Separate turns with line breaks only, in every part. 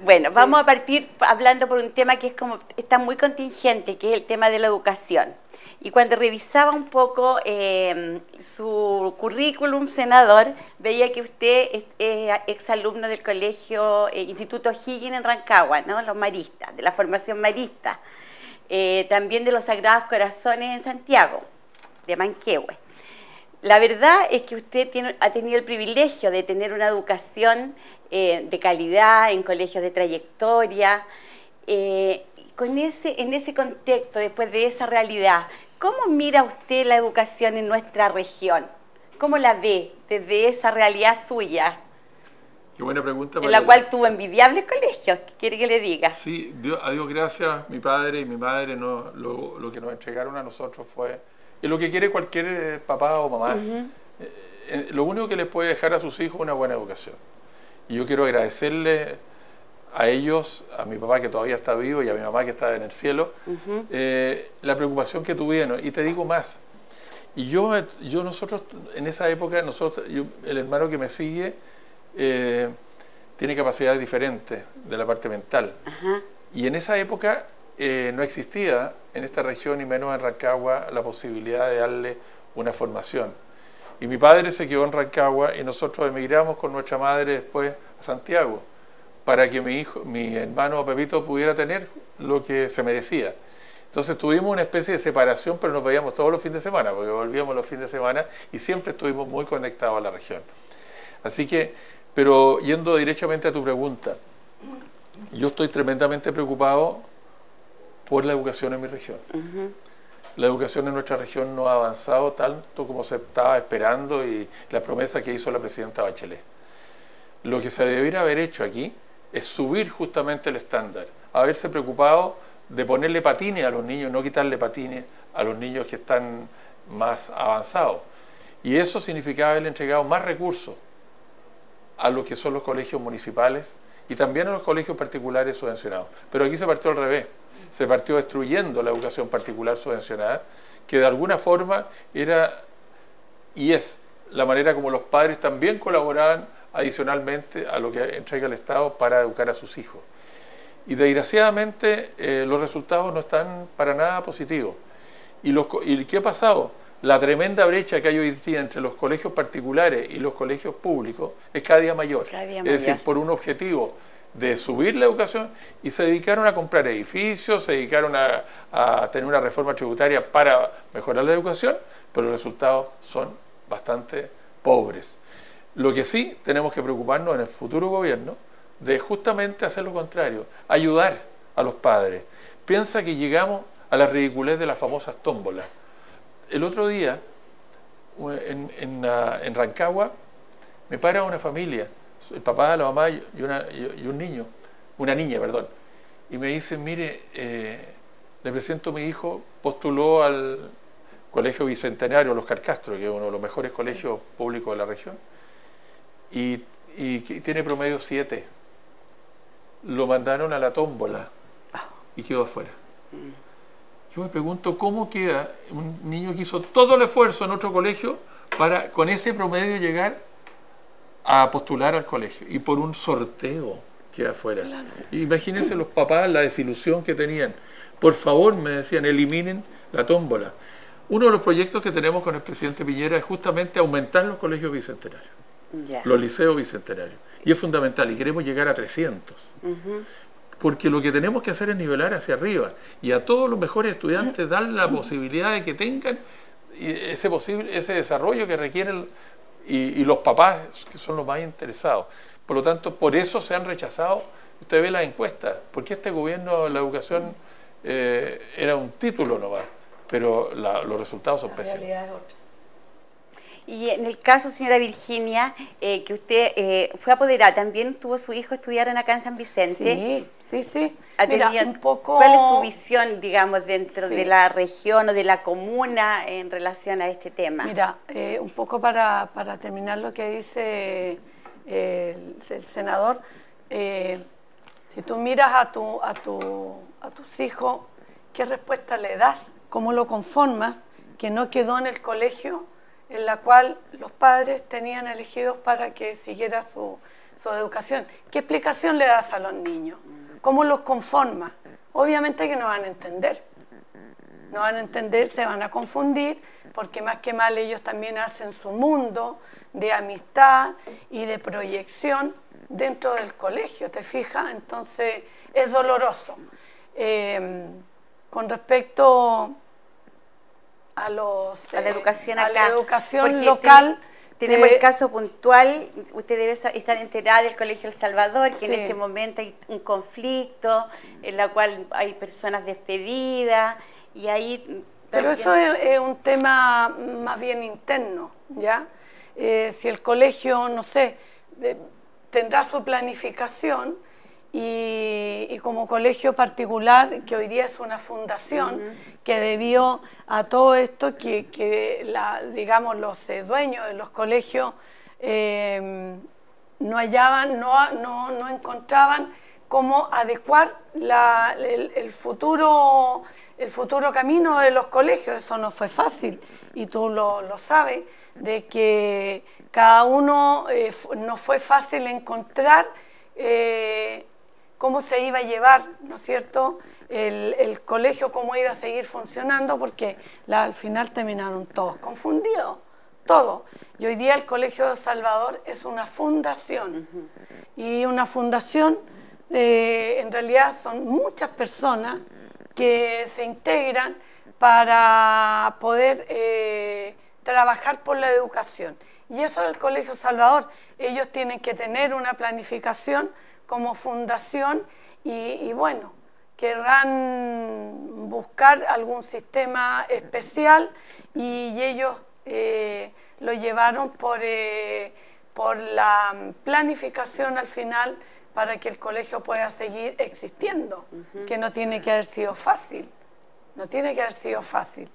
Bueno, vamos a partir hablando por un tema que es como está muy contingente, que es el tema de la educación. Y cuando revisaba un poco em, su currículum senador, veía que usted es, exalumno del colegio eh, Instituto Higgins en Rancagua, ¿no? Los maristas, de la formación marista. Eh, también de los Sagrados Corazones en Santiago, de Manquehue. La verdad es que usted ha tenido el privilegio de tener una educación eh, de calidad en colegios de trayectoria. con ese, en ese contexto, después de esa realidad, ¿Cómo mira usted la educación en nuestra región? ¿Cómo la ve desde esa realidad suya?
Qué buena pregunta.
En la cual tuvo envidiables colegios, ¿qué quiere que le diga?
Sí, a Dios gracias, mi padre y mi madre no, lo, que nos entregaron a nosotros fue, y lo que quiere cualquier eh, papá o mamá, eh, eh, lo único que les puede dejar a sus hijos es una buena educación. Y yo quiero agradecerle a ellos, a mi papá que todavía está vivo y a mi mamá que está en el cielo, eh, la preocupación que tuvieron. Y te digo más, y yo, yo nosotros, en esa época, nosotros, el hermano que me sigue eh, tiene capacidades diferentes de la parte mental. Y en esa época eh, no existía en esta región, y menos en Rancagua, la posibilidad de darle una formación. Y mi padre se quedó en Rancagua y nosotros emigramos con nuestra madre después a Santiago para que mi hijo, mi hermano Pepito pudiera tener lo que se merecía. Entonces tuvimos una especie de separación, pero nos veíamos todos los fines de semana, porque volvíamos los fines de semana y siempre estuvimos muy conectados a la región. Así que, pero yendo directamente a tu pregunta, yo estoy tremendamente preocupado por la educación en mi región. La educación en nuestra región no ha avanzado tanto como se estaba esperando y la promesa que hizo la presidenta Bachelet. Lo que se debiera haber hecho aquí es subir justamente el estándar, haberse preocupado de ponerle patines a los niños, no quitarle patines a los niños que están más avanzados. Y eso significaba haberle entregado más recursos a lo que son los colegios municipales y también a los colegios particulares subvencionados. Pero aquí se partió al revés, se partió destruyendo la educación particular subvencionada, que de alguna forma era y es la manera como los padres también colaboraban adicionalmente a lo que entrega el Estado para educar a sus hijos. Y desgraciadamente eh, los resultados no están para nada positivos. ¿Y, los, ¿Y qué ha pasado? La tremenda brecha que hay hoy día entre los colegios particulares y los colegios públicos es cada día mayor. es decir, por un objetivo de subir la educación y se dedicaron a comprar edificios, se dedicaron a, a tener una reforma tributaria para mejorar la educación, pero los resultados son bastante pobres. Lo que sí tenemos que preocuparnos en el futuro gobierno de justamente hacer lo contrario, ayudar a los padres. Piensa que llegamos a la ridiculez de las famosas tómbolas. El otro día, en, en, Rancagua, me para una familia, el papá, la mamá y, un niño, una niña, perdón, y me dice, mire, eh, le presento a mi hijo, postuló al Colegio Bicentenario Los Carcastro, que es uno de los mejores colegios públicos de la región, y, tiene promedio 7. Lo mandaron a la tómbola y quedó afuera. Yo me pregunto cómo queda un niño que hizo todo el esfuerzo en otro colegio para con ese promedio llegar a postular al colegio y por un sorteo queda afuera. Imagínense los papás la desilusión que tenían. Por favor, me decían, eliminen la tómbola. Uno de los proyectos que tenemos con el presidente Piñera es justamente aumentar los colegios bicentenarios los liceos bicentenarios. Y es fundamental, y queremos llegar a 300. Porque lo que tenemos que hacer es nivelar hacia arriba y a todos los mejores estudiantes dar la posibilidad de que tengan ese, posible, ese desarrollo que requieren y, los papás que son los más interesados. Por lo tanto, por eso se han rechazado, usted ve las encuestas, porque este gobierno, la educación eh, era un título nomás, pero los resultados son pésimos.
Y en el caso, señora Virginia, eh, que usted eh, fue apoderada, también tuvo su hijo estudiaron acá en San Vicente.
Sí, sí, sí.
Mira, un poco... ¿Cuál es su visión, digamos, dentro de la región o de la comuna en relación a este tema?
Mira, eh, un poco para, para, terminar lo que dice el, senador, si tú miras a, tu, a, tu, a tus hijos, ¿qué respuesta le das? ¿Cómo lo conformas? Que no quedó en el colegio en la cual los padres tenían elegidos para que siguiera su, su educación. ¿Qué explicación le das a los niños? ¿Cómo los conforma? Obviamente que no van a entender. No van a entender, se van a confundir, porque más que mal ellos también hacen su mundo de amistad y de proyección dentro del colegio, ¿te fijas? Entonces es doloroso. Eh, con respecto a los
a la educación acá,
la educación local
tenemos el caso puntual usted debe estar enterada del colegio El Salvador que en este momento hay un conflicto en la cual hay personas despedidas y ahí
pero eso es, un tema más bien interno ya eh, si el colegio no sé tendrá su planificación y, como colegio particular, que hoy día es una fundación, que debió a todo esto que, la, digamos, los eh, dueños de los colegios em, no hallaban, no, no, no, encontraban cómo adecuar el, futuro, el futuro camino de los colegios. Eso no fue fácil y tú lo, lo sabes, de que cada uno eh, no fue fácil encontrar eh, cómo se iba a llevar, ¿no es cierto?, el, colegio, cómo iba a seguir funcionando, porque al final terminaron todos confundidos, todo. Y hoy día el Colegio de Salvador es una fundación. Y una fundación, eh, en realidad, son muchas personas que se integran para poder eh, trabajar por la educación. Y eso es el Colegio Salvador. Ellos tienen que tener una planificación como fundación y, bueno, querrán buscar algún sistema especial y ellos eh, lo llevaron por, eh, por la planificación al final para que el colegio pueda seguir existiendo, que no tiene que haber sido fácil, no tiene que haber sido fácil.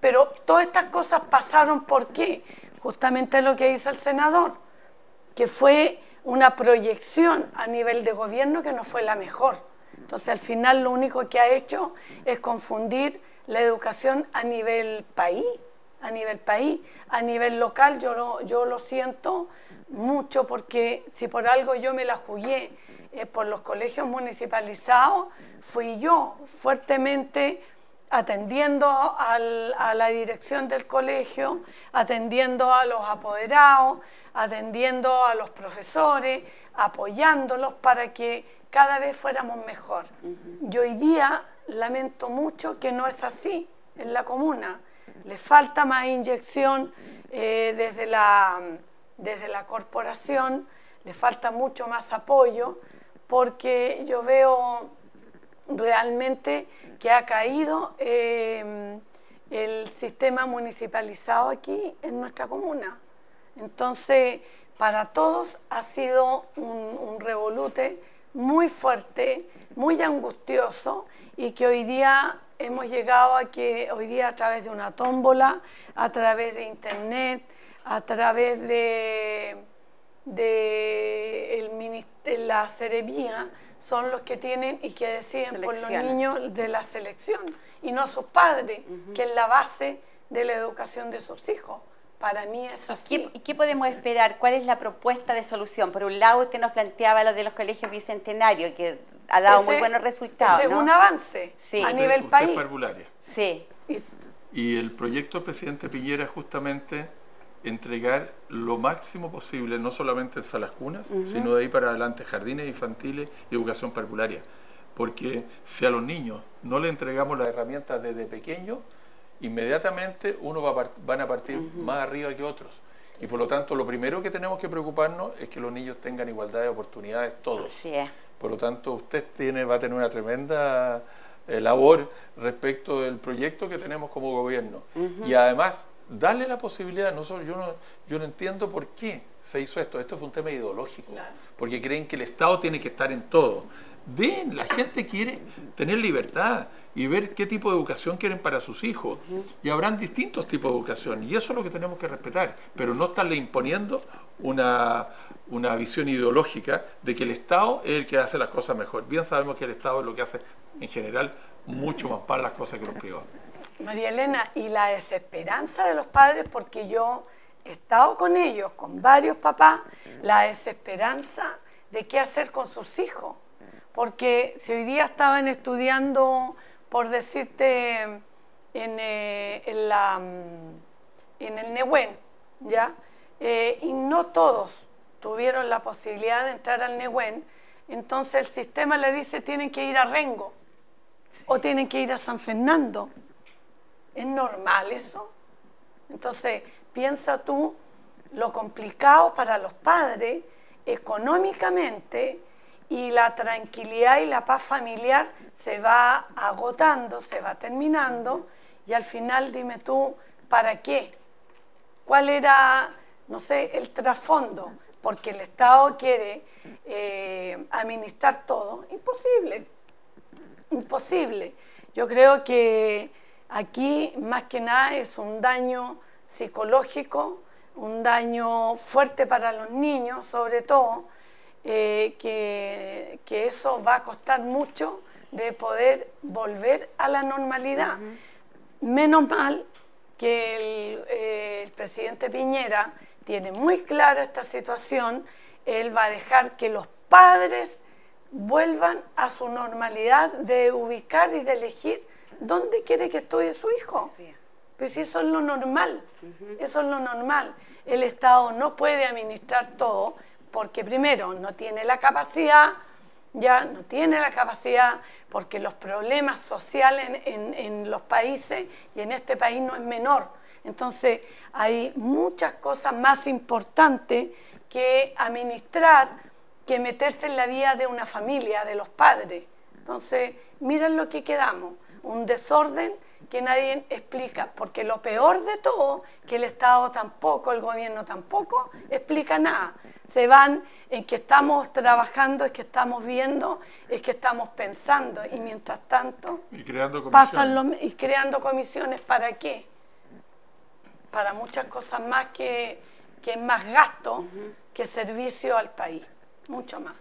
Pero todas estas cosas pasaron, ¿por qué? Justamente lo que dice el senador, que fue una proyección a nivel de gobierno que no fue la mejor. Entonces, al final lo único que ha hecho es confundir la educación a nivel país, a nivel país, a nivel local. Yo lo, yo lo siento mucho porque si por algo yo me la jugué eh, por los colegios municipalizados, fui yo fuertemente atendiendo a la dirección del colegio, atendiendo a los apoderados, atendiendo a los profesores, apoyándolos para que cada vez fuéramos mejor. Yo hoy día lamento mucho que no es así en la comuna. Le falta más inyección eh, desde, la, desde la corporación, le falta mucho más apoyo, porque yo veo realmente que ha caído eh, el sistema municipalizado aquí en nuestra comuna. Entonces, para todos ha sido un, revolute muy fuerte, muy angustioso y que hoy día hemos llegado a que hoy día a través de una tómbola, a través de internet, a través de, de la cerebía, son los que tienen y que deciden por los niños de la selección y no sus padres, que es la base de la educación de sus hijos. Para mí es
así. ¿Y qué, podemos esperar? ¿Cuál es la propuesta de solución? Por un lado, usted nos planteaba lo de los colegios bicentenarios, que ha dado muy buenos resultados.
Es un avance a nivel país.
Sí. Y el proyecto del presidente Piñera es justamente entregar lo máximo posible, no solamente en salas cunas, sino de ahí para adelante jardines infantiles y educación parvularia. Porque si a los niños no le entregamos las herramientas desde pequeños, inmediatamente uno va van a partir más arriba que otros. Y por lo tanto, lo primero que tenemos que preocuparnos es que los niños tengan igualdad de oportunidades todos. Por lo tanto, usted tiene, va a tener una tremenda eh, labor respecto del proyecto que tenemos como gobierno. Y además, darle la posibilidad, no solo, yo, no, yo no entiendo por qué se hizo esto. Esto fue un tema ideológico, porque creen que el Estado tiene que estar en todo. Den, la gente quiere tener libertad y ver qué tipo de educación quieren para sus hijos. Y habrán distintos tipos de educación y eso es lo que tenemos que respetar, pero no estarle imponiendo una, una visión ideológica de que el Estado es el que hace las cosas mejor. Bien sabemos que el Estado es lo que hace en general mucho más para las cosas que los privados.
María Elena, y la desesperanza de los padres, porque yo he estado con ellos, con varios papás, la desesperanza de qué hacer con sus hijos. Porque si hoy día estaban estudiando, por decirte, en, eh, la, mm, en el Nehuen, ¿ya? Eh, y no todos tuvieron la posibilidad de entrar al Nehuen, entonces el sistema le dice tienen que ir a Rengo o tienen que ir a San Fernando. ¿Es normal eso? Entonces, piensa tú lo complicado para los padres económicamente y la tranquilidad y la paz familiar se va agotando, se va terminando y al final dime tú, ¿para qué? ¿Cuál era, no sé, el trasfondo? Porque el Estado quiere eh, administrar todo. Imposible, imposible. Yo creo que aquí más que nada es un daño psicológico, un daño fuerte para los niños, sobre todo, eh, que, eso va a costar mucho de poder volver a la normalidad. Menos mal que eh, el, presidente Piñera tiene muy clara esta situación, él va a dejar que los padres vuelvan a su normalidad de ubicar y de elegir dónde quiere que estudie su hijo. Pues eso es lo normal, eso es lo normal. El Estado no puede administrar todo porque primero no tiene la capacidad, ya no tiene la capacidad porque los problemas sociales en, los países y en este país no es menor. Entonces hay muchas cosas más importantes que administrar, que meterse en la vida de una familia, de los padres. Entonces, miren lo que quedamos, un desorden que nadie explica, porque lo peor de todo, que el Estado tampoco, el gobierno tampoco, explica nada. Se van en que estamos trabajando, es que estamos viendo, es que estamos pensando, y mientras tanto
y creando
pasan y creando comisiones para qué? Para muchas cosas más que, que más gasto que servicio al país, mucho más.